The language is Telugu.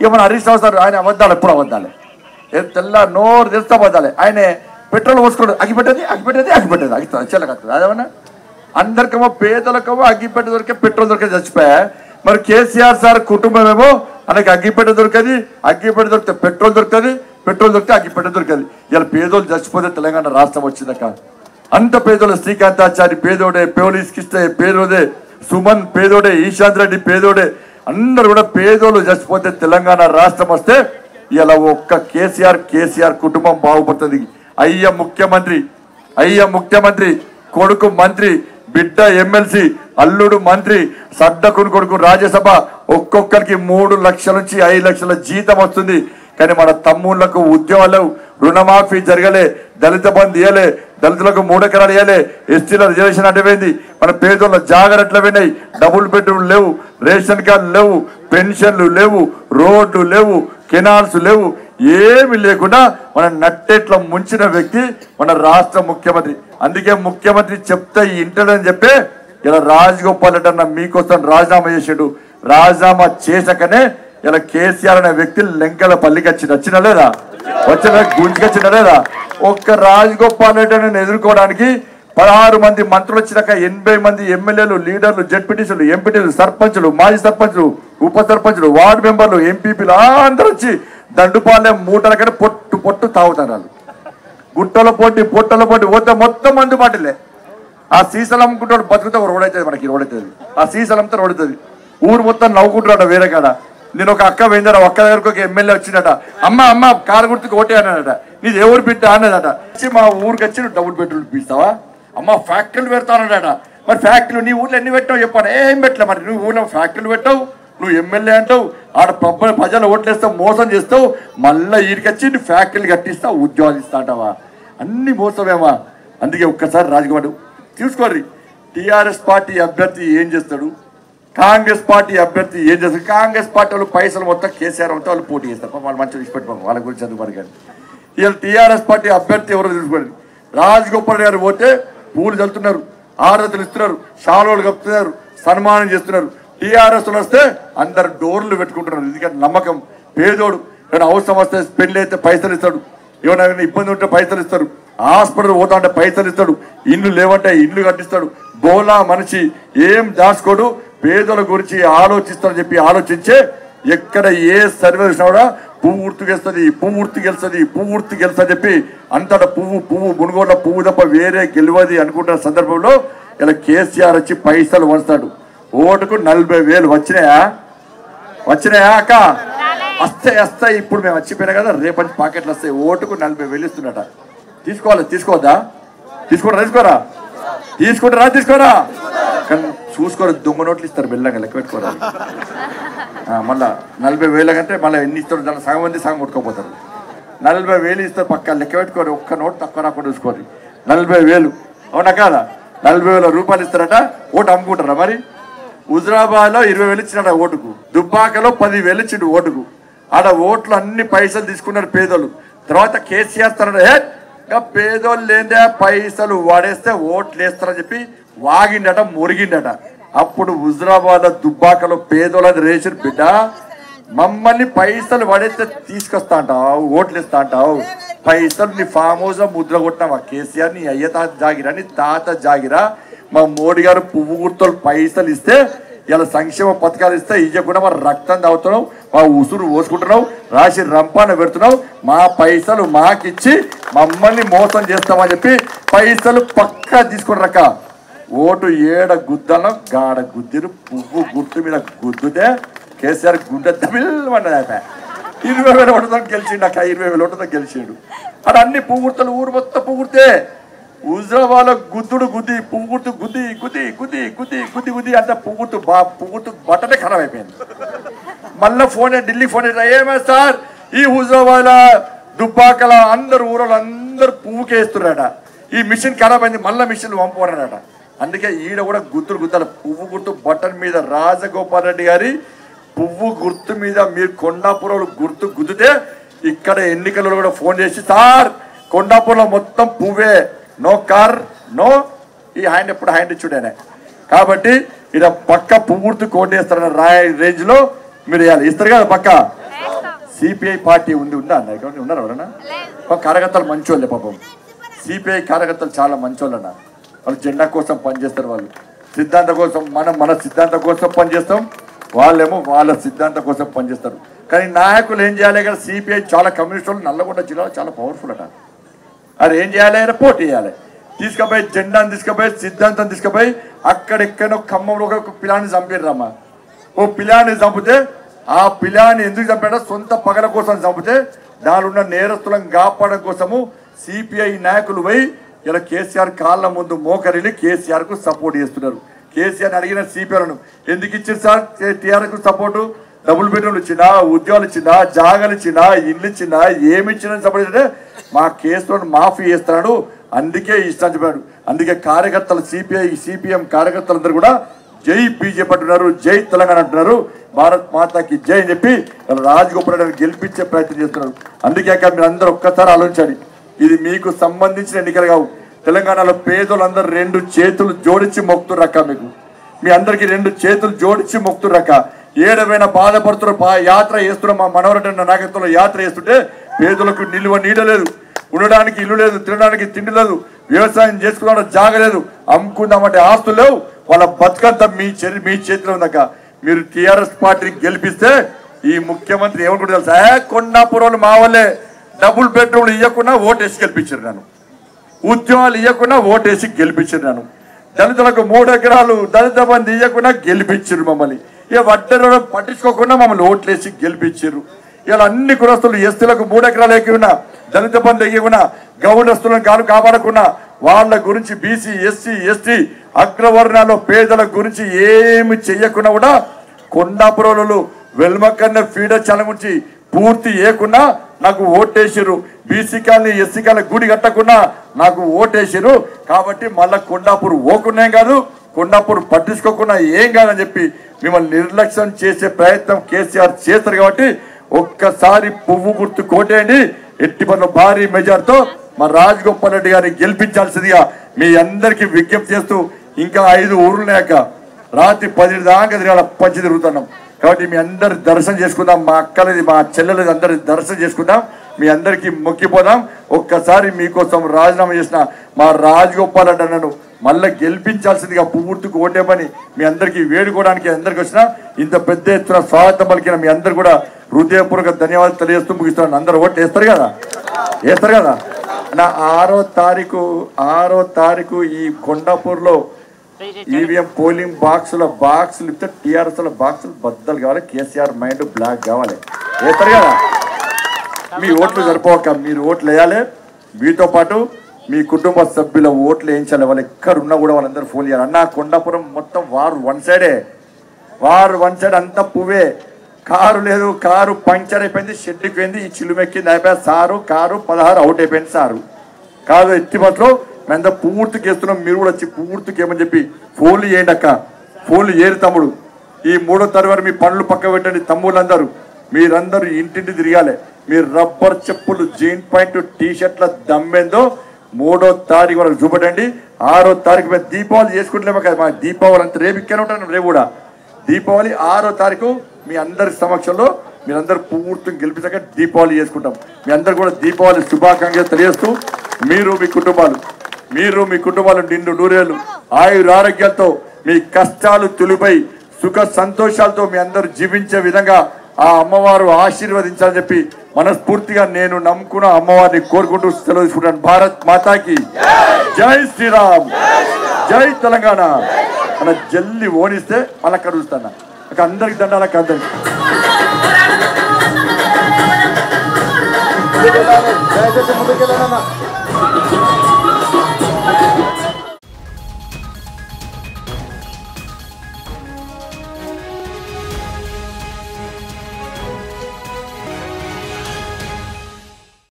ఏమైనా హరీష్ రావు సార్ ఆయన అబద్ధాలు ఎప్పుడు అబద్ధాలే? తెల్ల నోరు తెస్తే అబద్ధాలే. ఆయన పెట్రోల్ పోసుకోడు అగ్గిపెట్టేది అగ్గిపెట్టేది అగ్గిపెట్టేది. అగ్గి చెల్లకత్తది అదేమన్నా? అందరికేమో పేదలకేమో అగ్గిపెట్ట దొరికే పెట్రోల్ దొరికే చచ్చిపోయా? మరి కేసీఆర్ సార్ కుటుంబం ఏమో ఆయనకి అగ్గిపెట్ట దొరకది అగ్గిపెట్ట దొరికితే పెట్రోల్ దొరుకుతుంది పెట్రోల్ దొరికితే అగ్గిపెట్ట దొరకదు. ఇలా పేదోళ్ళు చచ్చిపోతే తెలంగాణ రాష్ట్రం వచ్చిందక అంత పేదోళ్ళు శ్రీకాంతాచారి పేదోడే పోలీస్ కిస్తే పేదోడే సుమన్ పేదోడే ఈశాంత్ రెడ్డి పేదోడే అందరు కూడా పేదోళ్ళు చచ్చిపోతే తెలంగాణ రాష్ట్రం వస్తే ఇలా ఒక్క కేసీఆర్ కేసీఆర్ కుటుంబం బాగుపడుతుంది. అయ్య ముఖ్యమంత్రి అయ్య ముఖ్యమంత్రి కొడుకు మంత్రి బిడ్డ ఎమ్మెల్సీ అల్లుడు మంత్రి సడ్డకుని కొడుకు రాజ్యసభ ఒక్కొక్కరికి మూడు లక్షల నుంచి ఐదు లక్షల జీతం వస్తుంది. కానీ మన తమ్ముళ్ళకు ఉద్యోగాలు రుణమాఫీ జరగలే దళిత బంద్ ఇయలే దళితులకు మూడు ఎకరాలు ఇయ్యలే. ఎస్టీల రిజర్వేషన్ అటువైంది మన పేదోళ్ళ జాగ్రత్తలు పోయినాయి డబుల్ బెడ్రూమ్ లేవు రేషన్ కార్డులు లేవు పెన్షన్లు లేవు రోడ్లు లేవు కెనాల్స్ లేవు ఏమి లేకుండా మన నట్టేట్ల ముంచిన వ్యక్తి మన రాష్ట్ర ముఖ్యమంత్రి. అందుకే ముఖ్యమంత్రి చెప్తే ఇంటడని చెప్పే ఇలా రాజగోపాల్ రెడ్డి అన్న మీకోసం రాజీనామా చేసాడు. రాజీనామా చేశాకనే ఇలా కేసీఆర్ అనే వ్యక్తి లెంకల పల్లికి వచ్చి నచ్చిన లేదా? వచ్చిన గుంజుకొచ్చిన లేదా? ఒక్క రాజగోపాల్ రెడ్డి అని ఎదుర్కోవడానికి పదహారు మంది మంత్రులు వచ్చినాక ఎనభై మంది ఎమ్మెల్యేలు లీడర్లు జడ్పీటీసీలు ఎంపీటీలు సర్పంచులు మాజీ సర్పంచులు ఉప సర్పంచులు వార్డు మెంబర్లు ఎంపీపీలు అందరూ వచ్చి దండుపాలెం మూటల కంటే పొట్టు పొట్టు తాగుతారు వాళ్ళు. గుట్టల పోటీ పొట్టల పోటీ పోతే మొత్తం అందుబాటులే. ఆ సీసలు అమ్ముకుంటాడు బతుకుతా రోడ్ అవుతుంది మనకి రోడ్ అవుతుంది. ఆ సీసలు అమ్మితే రోడ్ అవుతుంది. ఊరు మొత్తం నవ్వుకుంటున్నాడు వేరే కాడ. నేను ఒక అక్క పోయిందట ఒక్క దగ్గరకు ఒక ఎమ్మెల్యే వచ్చిందట. అమ్మ అమ్మ కారు గుర్తుకు ఓటే అన్నాడట. నీ ఎవరు బిడ్డ అన్నదట. వచ్చి మా ఊరికి వచ్చి నువ్వు డబుల్ బెడ్రూమ్ పిలుస్తావా అమ్మ ఫ్యాక్టరీలు పెడతానట మరి ఫ్యాక్టరీలు నీ ఊళ్ళో ఎన్ని పెట్టావు చెప్పాను ఏం పెట్టలే మరి. నువ్వు ఊర్లో ఫ్యాక్టరీలు పెట్టావు నువ్వు ఎమ్మెల్యే అంటావు ఆడ పబ్బ ప్రజలు ఓట్లేస్తావు మోసం చేస్తావు మళ్ళీ ఈడికొచ్చి నువ్వు ఫ్యాక్టరీలు కట్టిస్తావు ఉద్యోగాలు ఇస్తా అంటావా? అన్ని మోసమేమా? అందుకే ఒక్కసారి రాజకుమార్ చూసుకోర్రి. టీఆర్ఎస్ పార్టీ అభ్యర్థి ఏం చేస్తాడు? కాంగ్రెస్ పార్టీ అభ్యర్థి ఏం చేస్తాడు? కాంగ్రెస్ పార్టీ వాళ్ళు పైసలు మొత్తం కేసీఆర్ మొత్తం వాళ్ళు పోటీ చేస్తారు. వాళ్ళు మంచిగా విడిచిపెట్టుకోండి వాళ్ళ గురించి చదువు కానీ. ఇవాళ టీఆర్ఎస్ పార్టీ అభ్యర్థి ఎవరో తెలుసుకోండి. రాజగోపాల్ గారు పోతే పూలు చల్లుతున్నారు ఆరతులు ఇస్తున్నారు షాలోలు కప్పుతున్నారు సన్మానం చేస్తున్నారు. టీఆర్ఎస్లు వస్తే అందరు డోర్లు పెట్టుకుంటున్నారు. ఎందుకంటే నమ్మకం పేదోడు. ఏమైనా అవసరం వస్తే పెళ్ళి అయితే పైసలు ఇస్తాడు. ఏమైనా ఇబ్బంది ఉంటే పైసలు ఇస్తారు హాస్పిటల్ పోతా అంటే పైసలు ఇస్తాడు. ఇల్లు లేవంటే ఇల్లు కట్టిస్తాడు. బోలా మనిషి ఏం దాచుకోడు. పేదల గురించి ఆలోచిస్తాడని చెప్పి ఆలోచించే ఎక్కడ ఏ సర్వే కూడా పువ్వు ఉర్తు గెలుస్తుంది పువ్వుర్తి గెలుస్తుంది పువ్వు ఉర్తు గెలుస్తుంది చెప్పి అంతటా పువ్వు పువ్వు మునుగోళ్ళ పువ్వు తప్ప వేరే గెలవది అనుకుంటున్న సందర్భంలో ఇలా కేసీఆర్ వచ్చి పైసలు వస్తాడు ఓటుకు నలభై వేలు వచ్చినాయా? వచ్చినాయా అక్క? వస్తాయి వస్తాయి. ఇప్పుడు మేము వచ్చిపోయినా కదా రేపటి పాకెట్లు వస్తాయి. ఓటుకు నలభై వేలు ఇస్తున్నట తీసుకోవాలి? తీసుకోవద్దా? తీసుకోరా తీసుకోరా? తీసుకుంటారా తీసుకోరా. కానీ చూసుకోరు దొంగ నోట్లు ఇస్తారు బెల్లంగా లెక్క పెట్టుకోరా. ఆ, మళ్ళా నలభై వేల కంటే మళ్ళీ ఎన్ని ఇస్తారు దాని సగం మంది సగం కొట్టుకోపోతారు. నలభై వేలు ఇస్తారు పక్క లెక్క పెట్టుకోరు ఒక్క నోట్ తక్కువ రాకుండా చూసుకోరు. నలభై వేలు అవునా కాదా? నలభై వేల రూపాయలు ఇస్తారట ఓటు అమ్ముకుంటారా మరి? హుజరాబాద్లో ఇరవై వేలు ఇచ్చినాడు ఓటుకు. దుబ్బాకలో పది వేలు ఇచ్చిండు ఓటుకు. ఆడ ఓట్లు అన్ని పైసలు తీసుకున్నారు పేదోళ్ళు. తర్వాత కేసీఆర్ తన పేదోళ్ళు లేదే పైసలు వాడేస్తే ఓట్లు వేస్తారని చెప్పి వాగిండట మురిగిండట. అప్పుడు హుజరాబాద్ దుబ్బాకలో పేదోళ్ళని రేషన్ బిడ్డ మమ్మల్ని పైసలు పడేస్తే తీసుకొస్తా అంటావు ఓట్లు ఇస్తా అంటావు. పైసలు నీ ఫామ్ హౌస్ ముద్ర కొట్టినావా? కేసీఆర్ నీ అయ్య తాత జాగిరా నీ తాత జాగిరా. మా మోడీ గారు పువ్వు గుర్తులు పైసలు ఇస్తే ఇలా సంక్షేమ పథకాలు ఇస్తే ఇవ్వకుండా మన రక్తం తాగుతున్నాం మా ఉసురు పోసుకుంటున్నావు రాసి రంపాన పెడుతున్నావు మా పైసలు మాకిచ్చి మమ్మల్ని మోసం చేస్తామని చెప్పి పైసలు పక్కా తీసుకుని రక్క ఓటు ఏడ గుద్దనం గాడ గుద్దిరు పువ్వు గుర్తు మీద గుద్దుతే కేసీఆర్ గుడ్డ తమిళమన్నది ఇరవై వేల ఓటుతో గెలిచిండు అక్క ఇరవై వేల ఓటుతో గెలిచిండు. అక్కడ అన్ని పువ్వుర్తలు ఊరు మొత్తం పువ్వుర్తే గుర్తే గుద్దుడు గుద్ది పువ్వు గుద్ది గుద్ది గుద్ది గుద్ది గుద్ది గుద్ది అంటే పువ్వు బా పువ్వు బట్టనే ఖరాబ్ అయిపోయింది. మళ్ళీ ఫోన్ ఢిల్లీ ఫోన్ ఏమే సార్? ఈ హుజరాబాద్ దుబ్బాకల అందరు ఊరలు అందరు పువ్వుకి వేస్తున్నారట ఈ మిషన్ ఖరాబ్ అయింది మళ్ళీ మిషన్ పంపన్నారట అందుకే ఈడ కూడా గుర్తులు గుర్తాలి పువ్వు గుర్తు బటన్ మీద రాజగోపాల్ రెడ్డి గారి పువ్వు గుర్తు మీద మీరు కొండాపురంలో గుర్తు గుద్దితే ఇక్కడ ఎన్నికలలో కూడా ఫోన్ చేసి సార్ కొండాపురంలో మొత్తం పువ్వే నో కార్ నో ఈ హ్యాండ్ ఎప్పుడు హ్యాండ్ ఇచ్చుడేనే. కాబట్టి ఇక్కడ పక్క పువ్వు గుర్తు కోట్ వేస్తారన్న రాయ రేంజ్లో మీరు వేయాలి ఇస్తారు కదా పక్క? సిపిఐ పార్టీ ఉంది ఉందా? అన్న ఇక్కడ ఉన్నారు ఎవరన్నా? కార్యకర్తలు మంచోళ్ళే పాపం. సిపిఐ కార్యకర్తలు చాలా మంచోళ్ళు అన్న వాళ్ళు జెండా కోసం పనిచేస్తారు వాళ్ళు. సిద్ధాంతం కోసం మనం మన సిద్ధాంతం కోసం పనిచేస్తాం. వాళ్ళేమో వాళ్ళ సిద్ధాంతం కోసం పనిచేస్తారు. కానీ నాయకులు ఏం చేయాలి? ఇక్కడ సిపిఐ చాలా కమ్యూనిస్ట్ వాళ్ళు నల్లగొండ జిల్లాలో చాలా పవర్ఫుల్ అట. అది ఏం చేయాలి ఆయన పోటీ చేయాలి తీసుకుపోయి జెండాను తీసుకుపోయి సిద్ధాంతం తీసుకుపోయి అక్కడెక్కడో ఖమ్మంలో ఒక పిల్లాన్ని చంపారమ్మా ఓ పిల్లాన్ని చంపితే ఆ పిల్లాన్ని ఎందుకు చంపాడో సొంత పగల కోసం చంపితే దానిలో ఉన్న నేరస్తులను కాపాడడం కోసము సిపిఐ నాయకులు పోయి ఇలా కేసీఆర్ కాళ్ళ ముందు మోకరిల్లి కేసీఆర్కు సపోర్ట్ చేస్తున్నారు కేసీఆర్ అడిగిన సిపిఐలను ఎందుకు ఇచ్చారు సార్ టీఆర్ సపోర్టు డబుల్ బెడ్రూమ్లు ఇచ్చినా ఉద్యోగాలు ఇచ్చినా జాగాలు ఇచ్చినా ఇల్లు ఇచ్చినా ఏమి ఇచ్చినా సపోర్ట్ మా కేసులో మాఫీ చేస్తున్నాడు. అందుకే ఇష్టం చెప్పాడు. అందుకే కార్యకర్తలు సిపిఐ సిపిఎం కార్యకర్తలందరూ కూడా జై బీజేపీ అంటున్నారు జై తెలంగాణ అంటున్నారు. భారత్ మాతాకి జై అని చెప్పి రాజగోపాల్ గెలిపించే ప్రయత్నం చేస్తున్నారు. అందుకే అక్క మీరు అందరూ ఒక్కసారి ఆలోచించండి. ఇది మీకు సంబంధించిన ఎన్నికలు కావు. తెలంగాణలో పేదలందరూ రెండు చేతులు జోడించి మొక్తురక్క మీకు. మీ అందరికీ రెండు చేతులు జోడించి మొక్తురక్క ఏడవైనా బాధపడుతున్న బా యాత్ర చేస్తున్న మా మనవరటన్న నాయకత్వంలో యాత్ర చేస్తుంటే పేదలకు నిలువ నీడ లేదు. ఉండడానికి ఇల్లు లేదు తినడానికి తిండి లేదు వ్యవసాయం చేసుకోవడం జాగలేదు అమ్ముకుందామంటే ఆస్తులు లేవు. వాళ్ళ బతుకంతా మీ చే- మీ చేతిలో ఉందాక మీరు టీఆర్ఎస్ పార్టీని గెలిపిస్తే ఈ ముఖ్యమంత్రి ఏమనుకుంటే తెలుసా? "ఏ, కొండాపురం మా వాళ్ళే డబుల్ బెడ్రూమ్లు ఇవ్వకుండా ఓటేసి గెలిపించారు నన్ను. ఉద్యమాలు ఇవ్వకుండా ఓటేసి గెలిపించారు నన్ను. దళితులకు మూడు ఎకరాలు దళిత మంది ఇవ్వకుండా గెలిపించారు మమ్మల్ని. ఇక వడ్డెర పట్టించుకోకుండా మమ్మల్ని ఓట్లేసి గెలిపించారు ఇలా అన్ని కులస్తులు ఎస్టీలకు మూడెకరాలు ఎకరాలు దళిత బంధు ఎక్కినా గౌడస్తులను కాను కాపాడకుండా వాళ్ళ గురించి బీసీ ఎస్సీ ఎస్టీ అగ్రవర్ణాల పేదల గురించి ఏమి చెయ్యకుండా కూడా కొండాపురంలో వెల్మకన్న ఫీడర్ చాలా గురించి పూర్తి ఏకున్నా నాకు ఓటేసిరు బీసీ కాలనీ ఎస్సీ కాలనీ గుడి కట్టకుండా నాకు ఓటేసిరు కాబట్టి మళ్ళా కొండాపూర్ ఓకున్నాం కాదు. కొన్నప్పుడు పట్టించుకోకుండా ఏం కాదని చెప్పి మిమ్మల్ని నిర్లక్ష్యం చేసే ప్రయత్నం కేసీఆర్ చేస్తారు కాబట్టి ఒక్కసారి పువ్వు గుర్తు కోటేయండి. ఎట్టి పనులు భారీ మెజార్తో మా రాజగోపాల్ రెడ్డి గారిని గెలిపించాల్సిందిగా మీ అందరికీ విజ్ఞప్తి చేస్తూ ఇంకా ఐదు ఊర్లు లేక రాత్రి పది దాకా తిరగాల పంచి తిరుగుతున్నాం. కాబట్టి మీ అందరి దర్శనం చేసుకుందాం. మా అక్కలది మా చెల్లెలది అందరి దర్శనం చేసుకుందాం. మీ అందరికీ మొక్కిపోదాం. ఒక్కసారి మీకోసం రాజీనామా చేసిన మా రాజగోపాల్ రెడ్డి అన్నను మళ్ళీ గెలిపించాల్సిందిగా పువ్వుర్తికి ఓటేమని మీ అందరికీ వేడుకోవడానికి అందరికి వచ్చిన ఇంత పెద్ద ఎత్తున స్వాగతం పలికిన మీ అందరు కూడా హృదయపూర్వక ధన్యవాదాలు తెలియజేస్తూ ముగిస్తున్నాను. అందరు ఓట్లు వేస్తారు కదా? వేస్తారు కదా? నా ఆరో తారీఖు ఆరో తారీఖు ఈ కొండాపూర్లో ఈవీఎం పోలింగ్ బాక్సుల బాక్సులు ఇస్తే టీఆర్ఎస్ల బాక్సులు బద్దలు కావాలి. కేసీఆర్ మైండ్ బ్లాక్ కావాలి. వేస్తారు కదా? మీ ఓట్లు సరిపోక మీరు ఓట్లు వేయాలి. మీతో పాటు మీ కుటుంబ సభ్యుల ఓట్లు వేయించాలి వాళ్ళు ఎక్కడున్నా కూడా వాళ్ళందరూ ఫోన్ చేయాలి. అన్న కొండాపురం మొత్తం వారు వన్ సైడే. వారు వన్ సైడ్ అంతా పువ్వే. కారు లేదు కారు పంక్చర్ అయిపోయింది షెడ్కి పోయింది ఈ చిలుమెక్కింది అయిపోయింది. సారు కారు పదహారు అవుట్ అయిపోయింది సారు. కాదు ఎత్తి మాత్రం మేము పూర్తికి వేస్తున్నాం మీరు కూడా వచ్చి పూర్తికి ఏమని చెప్పి ఫోన్లు చేయండి అక్క. ఫోన్లు ఏరు తమ్ముడు. ఈ మూడో తరగతి మీ పనులు పక్క పెట్టండి తమ్ముళ్ళందరూ. మీరందరూ ఇంటింటి తిరగాలి. మీరు రబ్బర్ చెప్పులు జీన్ పాయింట్ టీ షర్ట్ల దమ్మేందో మూడో తారీఖు వరకు చూపటండి ఆరో తారీఖు మీద దీపావళి చేసుకుంటలేమో కదా. మా దీపావళి అంతా రేపు ఇక్కడే ఉంటాను రేపు కూడా. దీపావళి ఆరో తారీఖు మీ అందరి సమక్షంలో మీరందరూ పూర్తిగా గెలిపించాక దీపావళి చేసుకుంటాం. మీ అందరు కూడా దీపావళి శుభాకాంక్షలు తెలియజేస్తూ మీరు మీ కుటుంబాలు మీరు మీ కుటుంబాలు నిండు నూరేళ్ళు ఆయుర ఆరోగ్యాలతో మీ కష్టాలు తులిపై సుఖ సంతోషాలతో మీ అందరూ జీవించే విధంగా ఆ అమ్మవారు ఆశీర్వదించాలని చెప్పి మనస్ఫూర్తిగా నేను నమ్ముకున్న అమ్మవారిని కోరుకుంటూ సెలవు తీసుకుంటాను. భారత్ మాతాకి జై శ్రీరామ్. జై తెలంగాణ. మన జల్లి ఓడిస్తే మళ్ళీ కలుస్తాను అక్కడ అందరికి దండాల అందరికి. జై